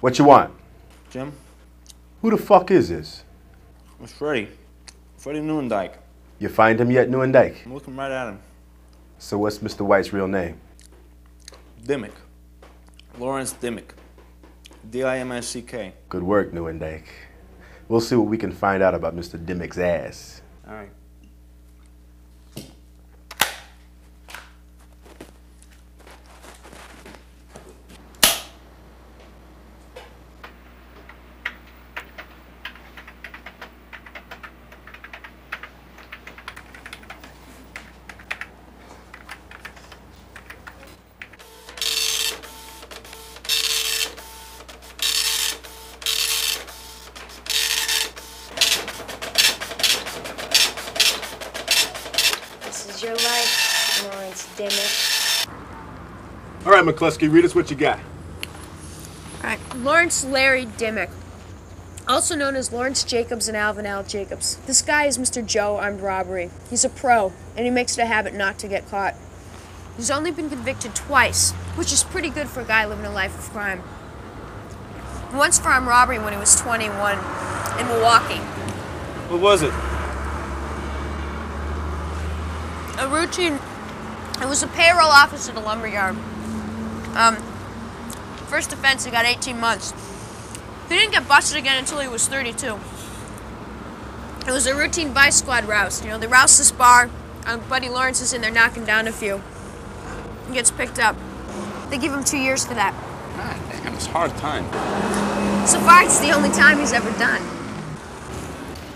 What you want? Jim, Who the fuck is this? it's Freddie. Freddie Newandyke. You find him yet, Newandyke? I'm looking right at him. So what's Mr. White's real name? Dimmick. Lawrence Dimmick. D-I-M-S-C-K. Good work, Newandyke. We'll see what we can find out about Mr. Dimmick's ass. All right. Is your life, Lawrence Dimmick. All right, McCluskey, read us what you got. All right, Lawrence Larry Dimmick, also known as Lawrence Jacobs and Alvin Al Jacobs. This guy is Mr. Joe Armed Robbery. He's a pro, and he makes it a habit not to get caught. He's only been convicted twice, which is pretty good for a guy living a life of crime. Once for armed robbery when he was 21 in Milwaukee. What was it? A routine. It was a payroll office at a lumberyard. Um, first offense, he got 18 months. He didn't get busted again until he was 32. It was a routine vice squad rouse. You know, they rouse this bar. Um, Buddy Lawrence is in there knocking down a few. He gets picked up. They give him two years for that. God damn, it's a hard time. So far, it's the only time he's ever done.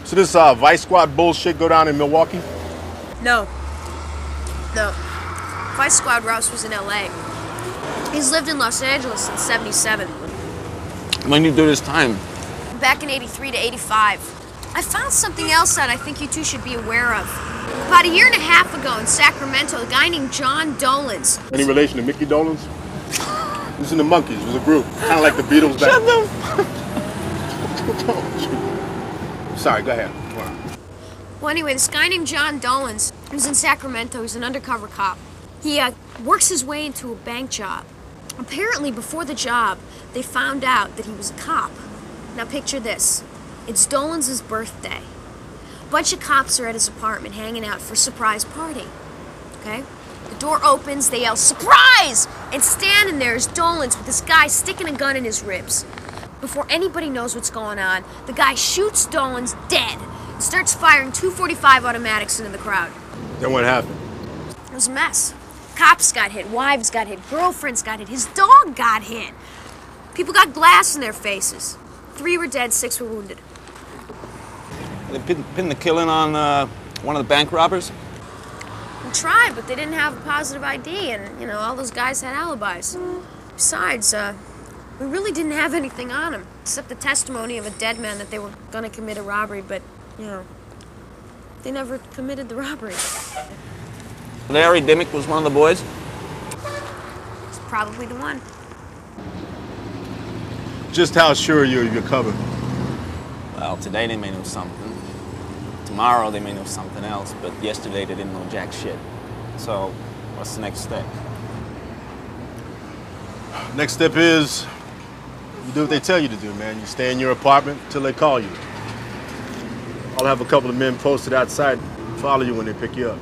So this uh, Vice Squad bullshit go down in Milwaukee? No. No. Vice Squad Rouse was in LA. He's lived in Los Angeles since 77. When you do this time? Back in 83 to 85. I found something else that I think you two should be aware of. About a year and a half ago in Sacramento, a guy named John Dolans. Any relation to Mickey Dolenz? Listen to Monkees. It was a group. Kind of like the Beatles back. Sorry, go ahead. Well, anyway, this guy named John Dolans was in Sacramento. He's an undercover cop. He uh, works his way into a bank job. Apparently, before the job, they found out that he was a cop. Now, picture this it's Dolans' birthday. A bunch of cops are at his apartment hanging out for a surprise party. Okay? The door opens, they yell, Surprise! And standing there is Dolans with this guy sticking a gun in his ribs. Before anybody knows what's going on, the guy shoots Dolans dead and starts firing 245 automatics into the crowd. Then what happened? It was a mess. Cops got hit, wives got hit, girlfriends got hit, his dog got hit. People got glass in their faces. Three were dead, six were wounded. They pinned, pin the killing on uh, one of the bank robbers? We tried, but they didn't have a positive ID, and, you know, all those guys had alibis. Besides, uh, we really didn't have anything on them, except the testimony of a dead man that they were gonna commit a robbery, but, you know, they never committed the robbery. Larry Dimmick was one of the boys? It's probably the one. Just how sure are you of your cover? Well, today they may know something. Tomorrow they may know something else, but yesterday they didn't know jack shit. So, what's the next step? Next step is you do what they tell you to do, man. You stay in your apartment till they call you. I'll have a couple of men posted outside, follow you when they pick you up.